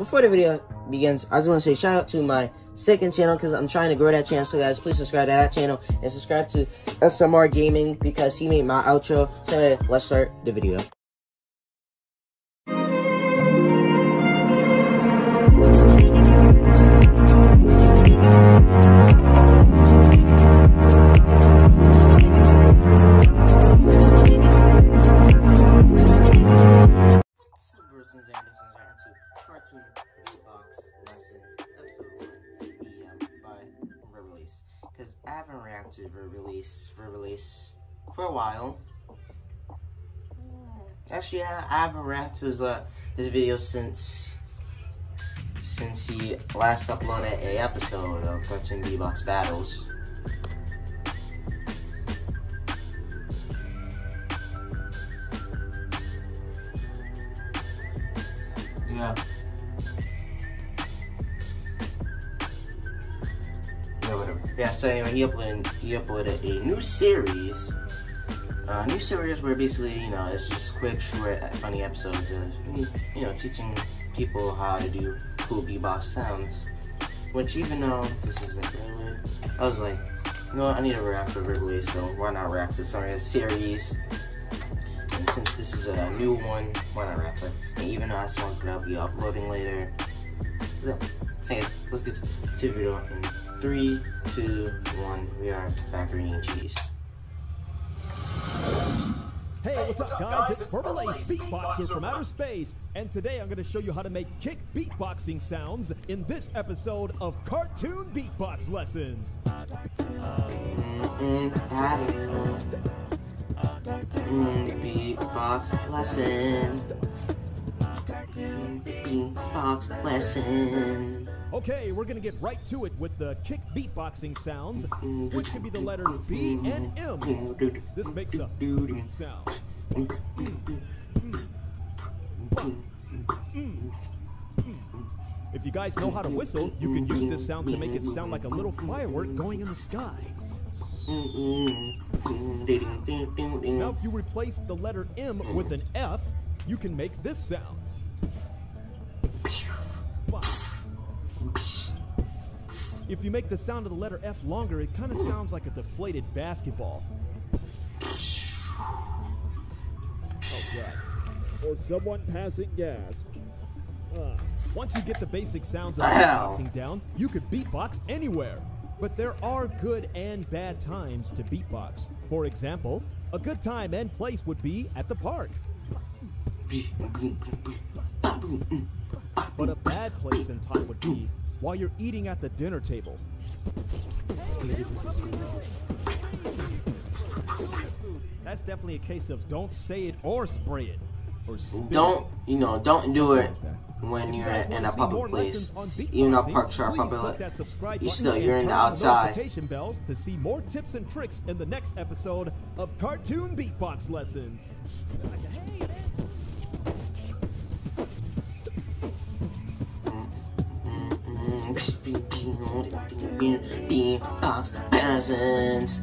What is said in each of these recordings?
before the video begins, I just want to say shout out to my second channel because I'm trying to grow that channel. So guys, please subscribe to that channel and subscribe to SMR Gaming because he made my outro. So let's start the video. Reacted to Verbalase, Verbalase for a while. Actually, I, I haven't reacted to his, uh, his video since since he last uploaded a episode of Cartoon Beatbox Battles. Yeah. Yeah, whatever. Yeah, so anyway, he uploaded he uploaded a new series. A new series where basically, you know, it's just quick, short, funny episodes of, you know, teaching people how to do cool beatbox sounds. Which even though this isn't really, I was like, you know what, I need to react to Wrigley, so why not react to some of his series? And since this is a new one, why not react to it? And even though that song's gonna be uploading later. So, so guys, let's get to the video in three, two, one. We are Factory and Cheese. Hey, what's up, guys? It's Verbalase, beatboxer from outer space, and today I'm going to show you how to make kick beatboxing sounds in this episode of Cartoon Beatbox Lessons. Beatbox lesson. Beatbox lesson. Okay, we're gonna get right to it with the kick beatboxing sounds, which can be the letters B and M. This makes a sound. If you guys know how to whistle, you can use this sound to make it sound like a little firework going in the sky. Now, if you replace the letter M with an F, you can make this sound. If you make the sound of the letter F longer, it kind of sounds like a deflated basketball. Oh, God. Or someone passing gas. Uh, once you get the basic sounds of beatboxing down, you could beatbox anywhere. But there are good and bad times to beatbox. For example, a good time and place would be at the park. But a bad place in time would be while you're eating at the dinner table. That's definitely a case of don't say it or spray it. Or don't, you know, don't do it when you're in a public place. Even though parks are public, you still, you're in the outside. Bell to see more tips and tricks in the next episode of Cartoon Beatbox Lessons. Beatbox lessons.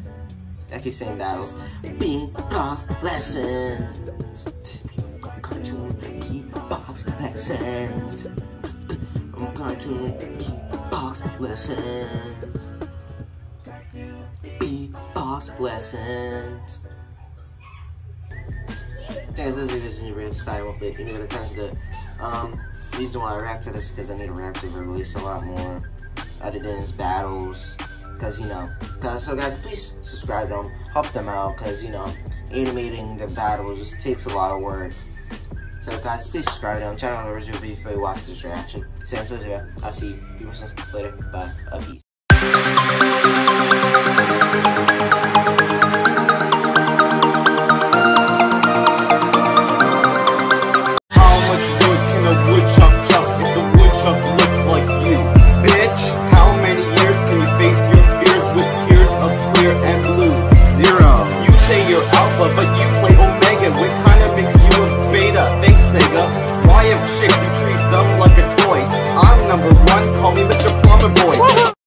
I keep saying battles. Beatbox lessons. Cartoon beatbox lessons. Cartoon beatbox lessons. Beatbox lessons. Guys, this is really excited with it. You know, when it comes to um, the reason why I react to this because I need to react to release a lot more other than his battles. Because, you know, cause, so guys, please subscribe to them, help them out, because, you know, animating the battles just takes a lot of work. So guys, please subscribe to them, check out the review before you watch this reaction. So, I'll see you guys later. Bye. Peace.